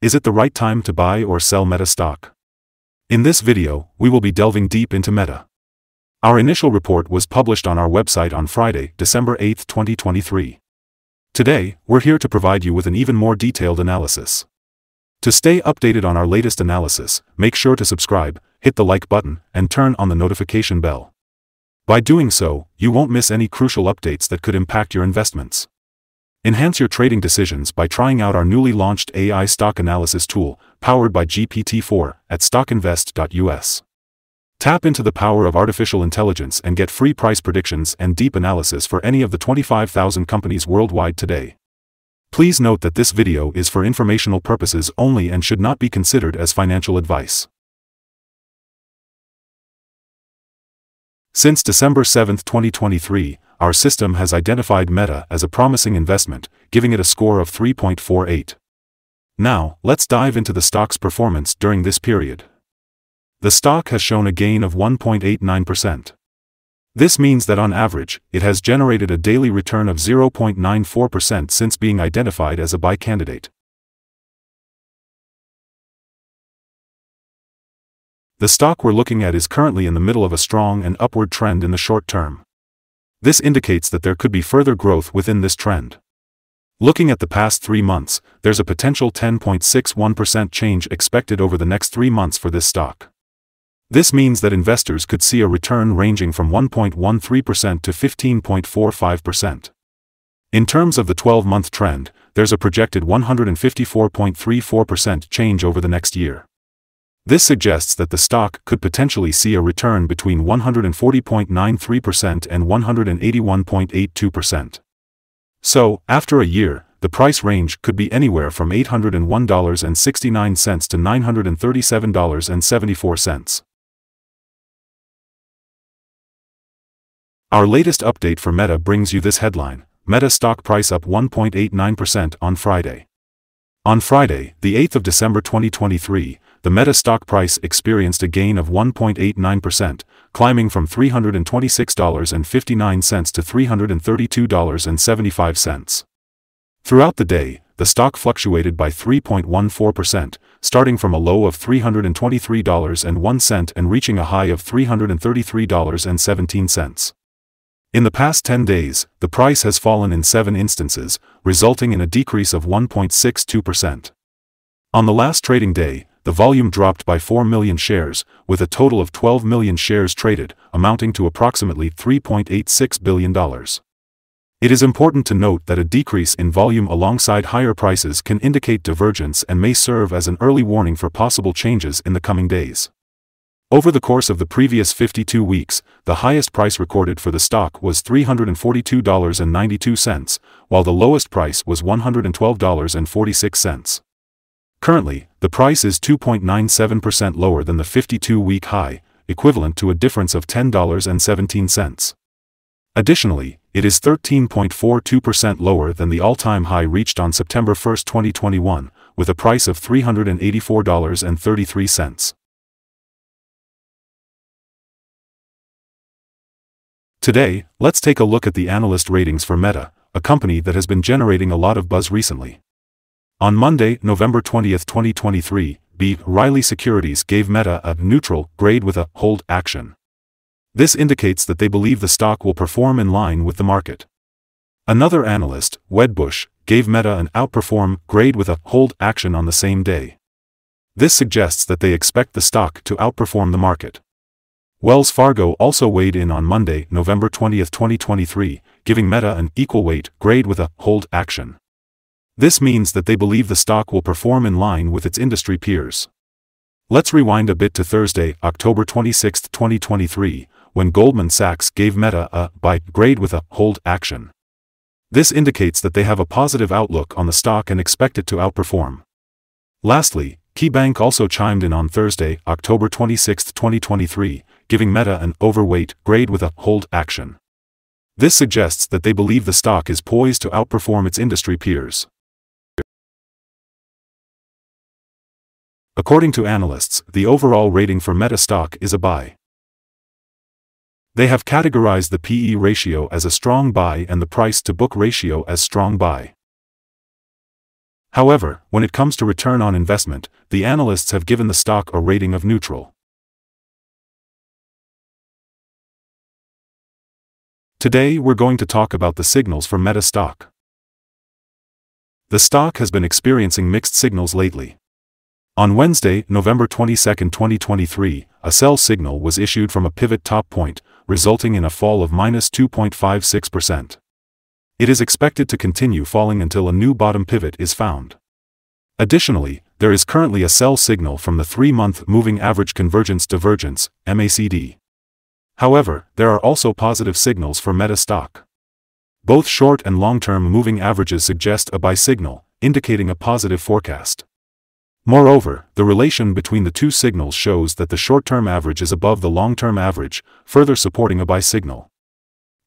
Is it the right time to buy or sell Meta stock? In this video, we will be delving deep into Meta. Our initial report was published on our website on Friday, December 8, 2023. Today, we're here to provide you with an even more detailed analysis. To stay updated on our latest analysis, make sure to subscribe, hit the like button, and turn on the notification bell. By doing so, you won't miss any crucial updates that could impact your investments. Enhance your trading decisions by trying out our newly launched AI stock analysis tool, powered by GPT-4, at stockinvest.us. Tap into the power of artificial intelligence and get free price predictions and deep analysis for any of the 25,000 companies worldwide today. Please note that this video is for informational purposes only and should not be considered as financial advice. Since December 7, 2023, our system has identified Meta as a promising investment, giving it a score of 3.48. Now, let's dive into the stock's performance during this period. The stock has shown a gain of 1.89%. This means that on average, it has generated a daily return of 0.94% since being identified as a buy candidate. The stock we're looking at is currently in the middle of a strong and upward trend in the short term. This indicates that there could be further growth within this trend. Looking at the past three months, there's a potential 10.61% change expected over the next three months for this stock. This means that investors could see a return ranging from 1.13% to 15.45%. In terms of the 12-month trend, there's a projected 154.34% change over the next year. This suggests that the stock could potentially see a return between 140.93% and 181.82%. So, after a year, the price range could be anywhere from $801.69 to $937.74. Our latest update for Meta brings you this headline, Meta stock price up 1.89% on Friday. On Friday, the 8th of December 2023, the Meta stock price experienced a gain of 1.89%, climbing from $326.59 to $332.75. Throughout the day, the stock fluctuated by 3.14%, starting from a low of $323.01 and reaching a high of $333.17. In the past 10 days, the price has fallen in seven instances, resulting in a decrease of 1.62%. On the last trading day, the volume dropped by 4 million shares, with a total of 12 million shares traded, amounting to approximately $3.86 billion. It is important to note that a decrease in volume alongside higher prices can indicate divergence and may serve as an early warning for possible changes in the coming days. Over the course of the previous 52 weeks, the highest price recorded for the stock was $342.92, while the lowest price was $112.46. Currently, the price is 2.97% lower than the 52-week high, equivalent to a difference of $10.17. Additionally, it is 13.42% lower than the all-time high reached on September 1, 2021, with a price of $384.33. Today, let's take a look at the analyst ratings for Meta, a company that has been generating a lot of buzz recently. On Monday, November 20, 2023, B. Riley Securities gave Meta a neutral grade with a hold action. This indicates that they believe the stock will perform in line with the market. Another analyst, Wedbush, gave Meta an outperform grade with a hold action on the same day. This suggests that they expect the stock to outperform the market. Wells Fargo also weighed in on Monday, November 20, 2023, giving Meta an equal weight grade with a hold action. This means that they believe the stock will perform in line with its industry peers. Let's rewind a bit to Thursday, October 26, 2023, when Goldman Sachs gave Meta a buy grade with a hold action. This indicates that they have a positive outlook on the stock and expect it to outperform. Lastly, KeyBank also chimed in on Thursday, October 26, 2023, giving Meta an overweight grade with a hold action. This suggests that they believe the stock is poised to outperform its industry peers. According to analysts, the overall rating for Meta stock is a buy. They have categorized the PE ratio as a strong buy and the price-to-book ratio as strong buy. However, when it comes to return on investment, the analysts have given the stock a rating of neutral. Today we're going to talk about the signals for Meta stock. The stock has been experiencing mixed signals lately. On Wednesday, November 22, 2023, a sell signal was issued from a pivot top point, resulting in a fall of minus 2.56%. It is expected to continue falling until a new bottom pivot is found. Additionally, there is currently a sell signal from the three-month Moving Average Convergence Divergence, MACD. However, there are also positive signals for Meta stock. Both short and long-term moving averages suggest a buy signal, indicating a positive forecast. Moreover, the relation between the two signals shows that the short-term average is above the long-term average, further supporting a buy signal.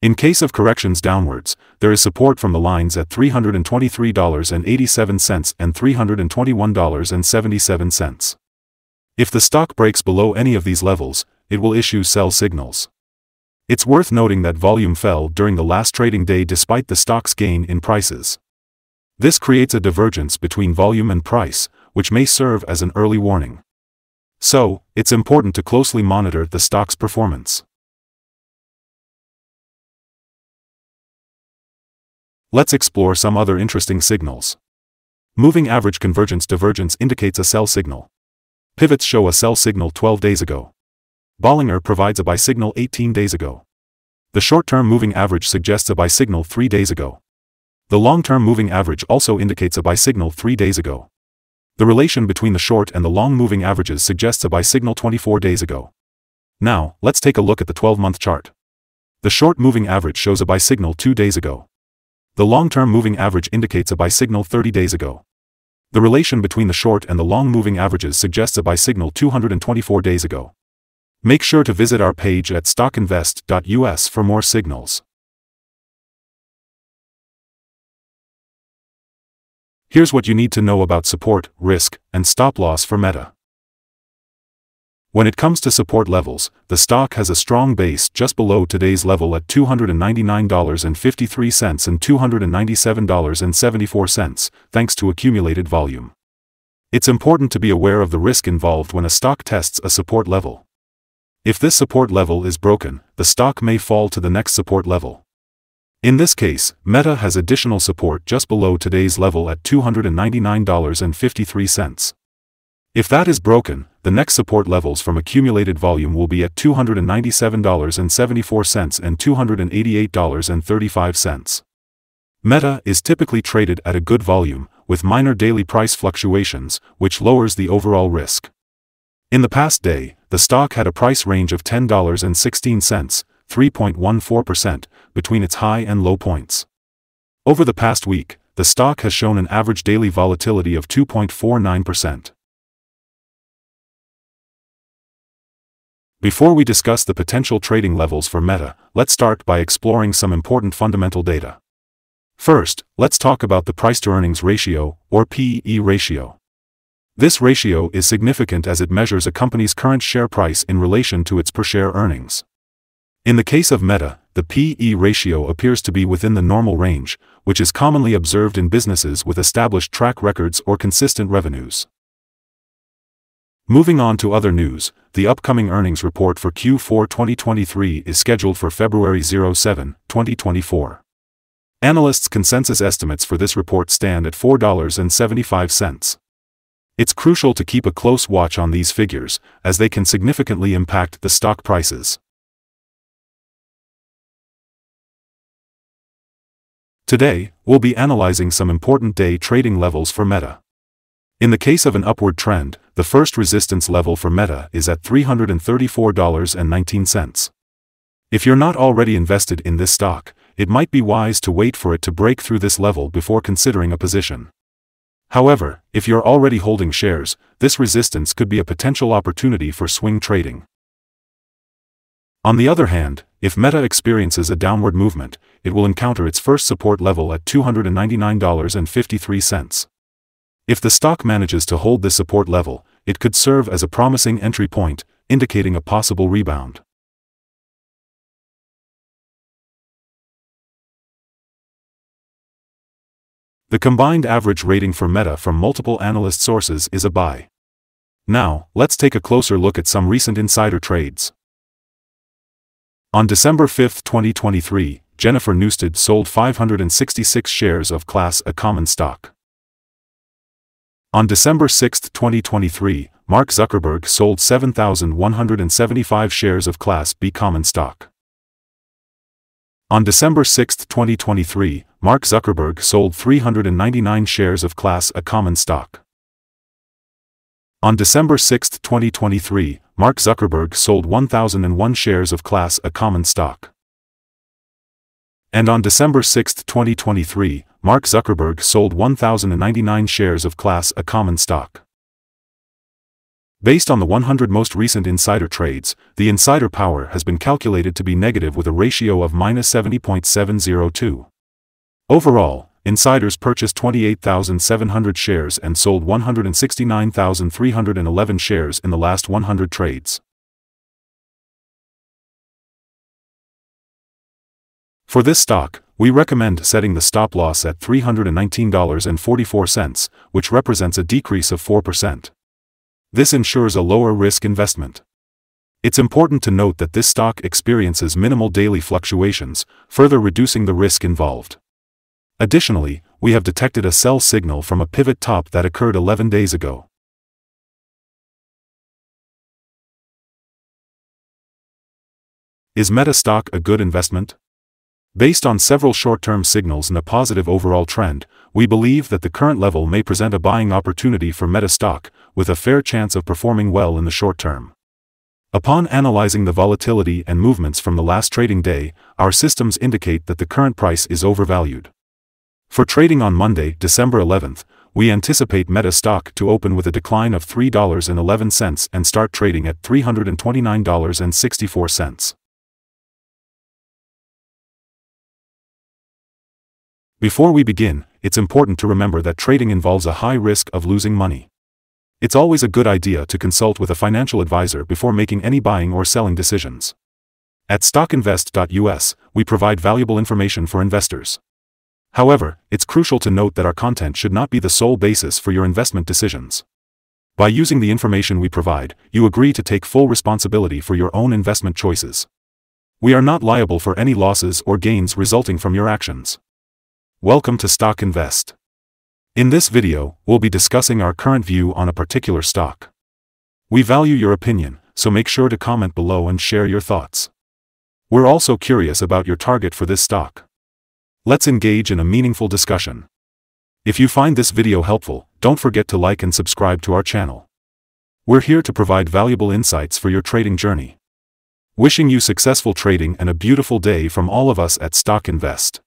In case of corrections downwards, there is support from the lines at $323.87 and $321.77. If the stock breaks below any of these levels, it will issue sell signals. It's worth noting that volume fell during the last trading day despite the stock's gain in prices. This creates a divergence between volume and price, which may serve as an early warning. So, it's important to closely monitor the stock's performance. Let's explore some other interesting signals. Moving average convergence divergence indicates a sell signal. Pivots show a sell signal 12 days ago. Bollinger provides a buy signal 18 days ago. The short-term moving average suggests a buy signal 3 days ago. The long-term moving average also indicates a buy signal 3 days ago. The relation between the short and the long moving averages suggests a buy signal 24 days ago. Now, let's take a look at the 12-month chart. The short moving average shows a buy signal 2 days ago. The long-term moving average indicates a buy signal 30 days ago. The relation between the short and the long moving averages suggests a buy signal 224 days ago. Make sure to visit our page at stockinvest.us for more signals. Here's what you need to know about support, risk, and stop loss for Meta. When it comes to support levels, the stock has a strong base just below today's level at $299.53 and $297.74, thanks to accumulated volume. It's important to be aware of the risk involved when a stock tests a support level. If this support level is broken, the stock may fall to the next support level. In this case, Meta has additional support just below today's level at $299.53. If that is broken, the next support levels from accumulated volume will be at $297.74 and $288.35. Meta is typically traded at a good volume, with minor daily price fluctuations, which lowers the overall risk. In the past day, the stock had a price range of $10.16, 3.14%, between its high and low points. Over the past week, the stock has shown an average daily volatility of 2.49%. Before we discuss the potential trading levels for Meta, let's start by exploring some important fundamental data. First, let's talk about the price-to-earnings ratio, or PE ratio. This ratio is significant as it measures a company's current share price in relation to its per-share earnings. In the case of Meta, the PE ratio appears to be within the normal range, which is commonly observed in businesses with established track records or consistent revenues. Moving on to other news, the upcoming earnings report for Q4 2023 is scheduled for February 07, 2024. Analysts' consensus estimates for this report stand at $4.75. It's crucial to keep a close watch on these figures, as they can significantly impact the stock prices. Today, we'll be analyzing some important day trading levels for Meta. In the case of an upward trend, the first resistance level for Meta is at $334.19. If you're not already invested in this stock, it might be wise to wait for it to break through this level before considering a position. However, if you're already holding shares, this resistance could be a potential opportunity for swing trading. On the other hand, if Meta experiences a downward movement, it will encounter its first support level at $299.53. If the stock manages to hold this support level, it could serve as a promising entry point, indicating a possible rebound. The combined average rating for Meta from multiple analyst sources is a buy. Now, let's take a closer look at some recent insider trades. On December 5, 2023, Jennifer Newstead sold 566 shares of Class A common stock. On December 6, 2023, Mark Zuckerberg sold 7,175 shares of Class B common stock. On December 6, 2023, Mark Zuckerberg sold 399 shares of Class A common stock. On December 6, 2023, Mark Zuckerberg sold 1,001 shares of Class A common stock. And on December 6, 2023, Mark Zuckerberg sold 1,099 shares of Class A common stock. Based on the 100 most recent insider trades, the insider power has been calculated to be negative with a ratio of minus 70.702. Overall, insiders purchased 28,700 shares and sold 169,311 shares in the last 100 trades. For this stock, we recommend setting the stop loss at $319.44, which represents a decrease of 4%. This ensures a lower risk investment. It's important to note that this stock experiences minimal daily fluctuations, further reducing the risk involved. Additionally, we have detected a sell signal from a pivot top that occurred 11 days ago. Is Meta stock a good investment? Based on several short-term signals and a positive overall trend, we believe that the current level may present a buying opportunity for Meta stock, with a fair chance of performing well in the short term. Upon analyzing the volatility and movements from the last trading day, our systems indicate that the current price is overvalued. For trading on Monday, December 11th, we anticipate Meta stock to open with a decline of $3.11 and start trading at $329.64. Before we begin, it's important to remember that trading involves a high risk of losing money. It's always a good idea to consult with a financial advisor before making any buying or selling decisions. At stockinvest.us, we provide valuable information for investors. However, it's crucial to note that our content should not be the sole basis for your investment decisions. By using the information we provide, you agree to take full responsibility for your own investment choices. We are not liable for any losses or gains resulting from your actions. Welcome to Stock Invest. In this video, we'll be discussing our current view on a particular stock. We value your opinion, so make sure to comment below and share your thoughts. We're also curious about your target for this stock. Let's engage in a meaningful discussion. If you find this video helpful, don't forget to like and subscribe to our channel. We're here to provide valuable insights for your trading journey. Wishing you successful trading and a beautiful day from all of us at Stock Invest.